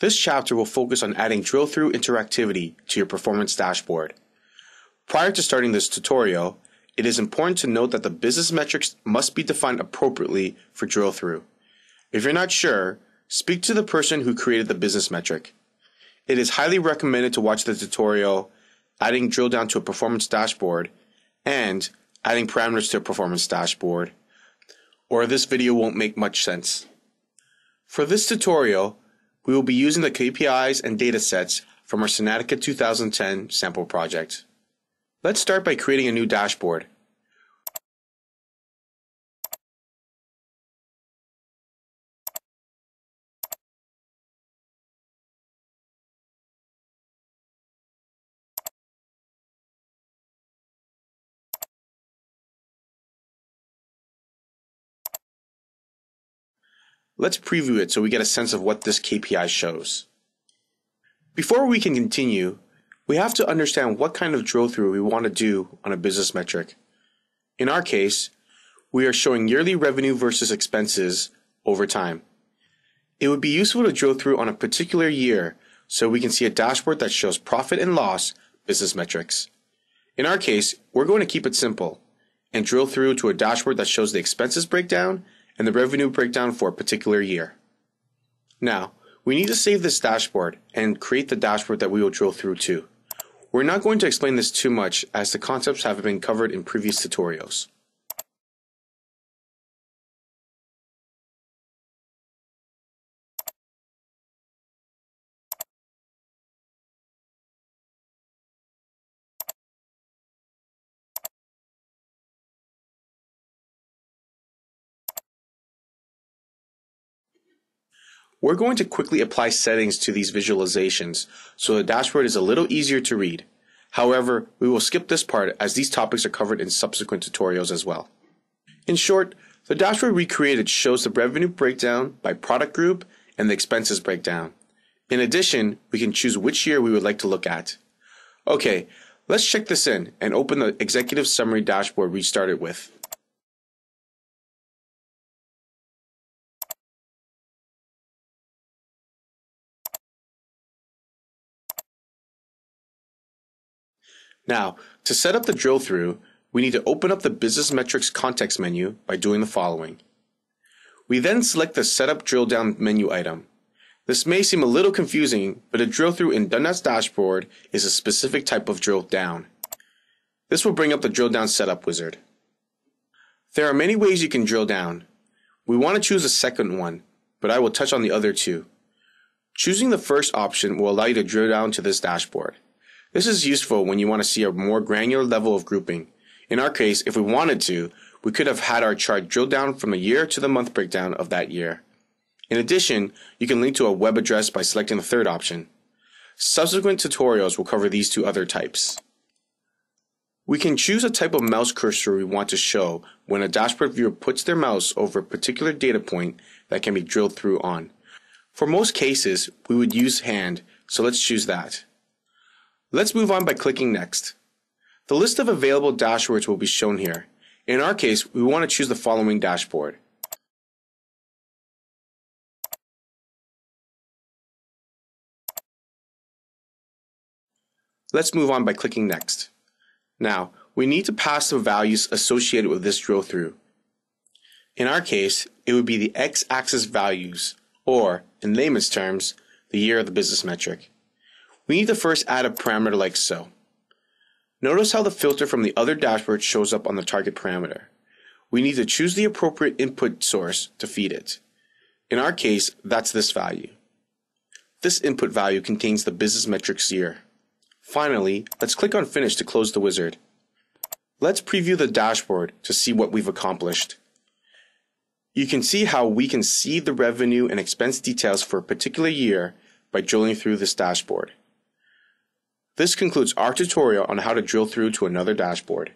This chapter will focus on adding drill-through interactivity to your performance dashboard. Prior to starting this tutorial, it is important to note that the business metrics must be defined appropriately for drill-through. If you're not sure, speak to the person who created the business metric. It is highly recommended to watch the tutorial adding drill down to a performance dashboard and adding parameters to a performance dashboard, or this video won't make much sense. For this tutorial, we will be using the KPIs and datasets from our Synatica 2010 sample project. Let's start by creating a new dashboard. Let's preview it so we get a sense of what this KPI shows. Before we can continue, we have to understand what kind of drill through we want to do on a business metric. In our case, we are showing yearly revenue versus expenses over time. It would be useful to drill through on a particular year so we can see a dashboard that shows profit and loss business metrics. In our case, we're going to keep it simple and drill through to a dashboard that shows the expenses breakdown and the revenue breakdown for a particular year. Now, we need to save this dashboard and create the dashboard that we will drill through to. We're not going to explain this too much as the concepts have been covered in previous tutorials. We're going to quickly apply settings to these visualizations so the dashboard is a little easier to read. However, we will skip this part as these topics are covered in subsequent tutorials as well. In short, the dashboard we created shows the revenue breakdown by product group and the expenses breakdown. In addition, we can choose which year we would like to look at. Okay, let's check this in and open the executive summary dashboard we started with. Now, to set up the drill through, we need to open up the Business Metrics context menu by doing the following. We then select the Setup Drill Down menu item. This may seem a little confusing, but a drill through in Dundas dashboard is a specific type of drill down. This will bring up the drill down setup wizard. There are many ways you can drill down. We want to choose a second one, but I will touch on the other two. Choosing the first option will allow you to drill down to this dashboard. This is useful when you want to see a more granular level of grouping. In our case, if we wanted to, we could have had our chart drill down from the year to the month breakdown of that year. In addition, you can link to a web address by selecting the third option. Subsequent tutorials will cover these two other types. We can choose a type of mouse cursor we want to show when a dashboard viewer puts their mouse over a particular data point that can be drilled through on. For most cases, we would use hand, so let's choose that. Let's move on by clicking Next. The list of available dashboards will be shown here. In our case, we want to choose the following dashboard. Let's move on by clicking Next. Now, we need to pass the values associated with this drill through. In our case, it would be the x-axis values, or, in layman's terms, the year of the business metric. We need to first add a parameter like so. Notice how the filter from the other dashboard shows up on the target parameter. We need to choose the appropriate input source to feed it. In our case, that's this value. This input value contains the business metrics year. Finally, let's click on Finish to close the wizard. Let's preview the dashboard to see what we've accomplished. You can see how we can see the revenue and expense details for a particular year by drilling through this dashboard. This concludes our tutorial on how to drill through to another dashboard.